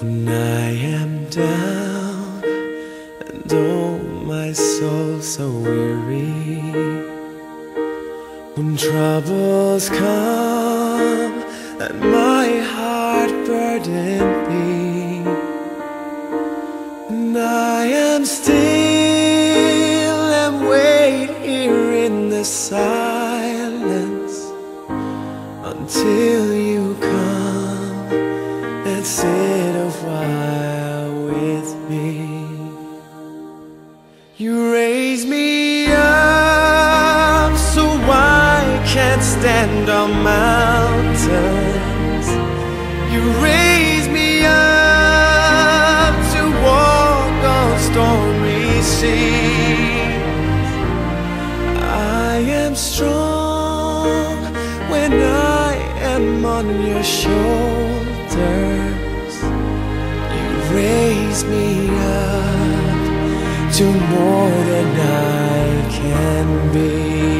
When I am down and oh my soul so weary When troubles come and my heart burden be And I am still and wait here in the silence Until stand on mountains. You raise me up to walk on stormy seas. I am strong when I am on your shoulders. You raise me up to more than I can be.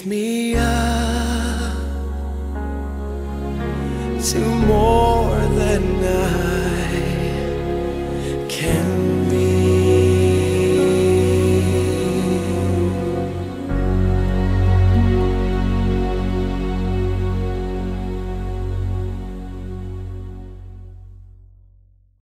raise me up to more than I.